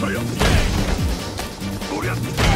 おりゃ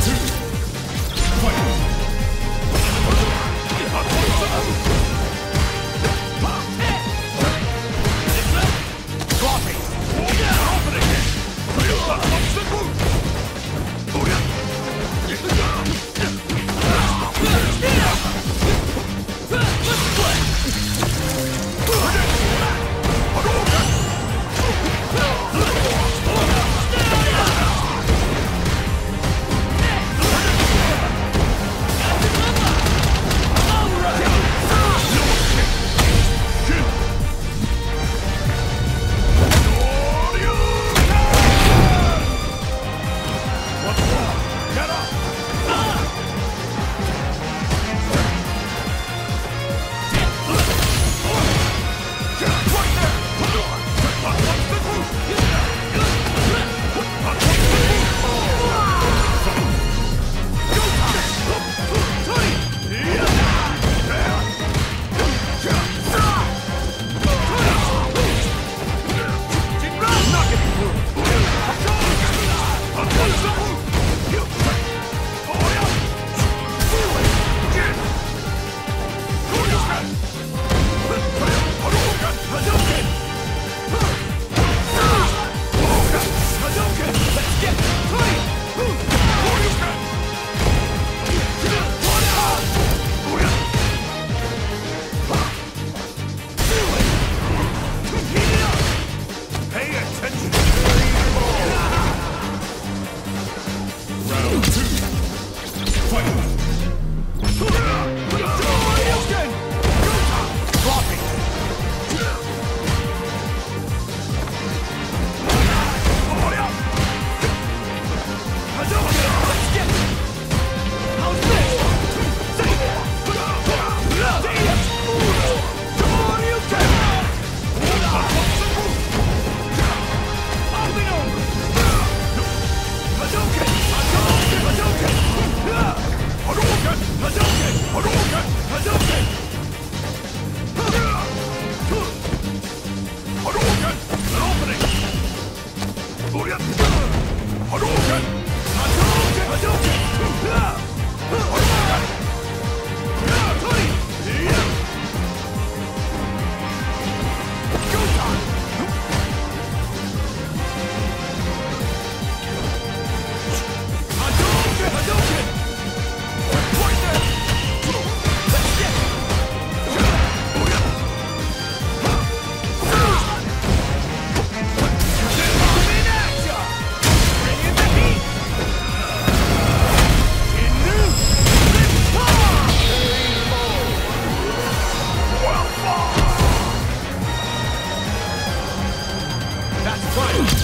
two.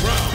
round.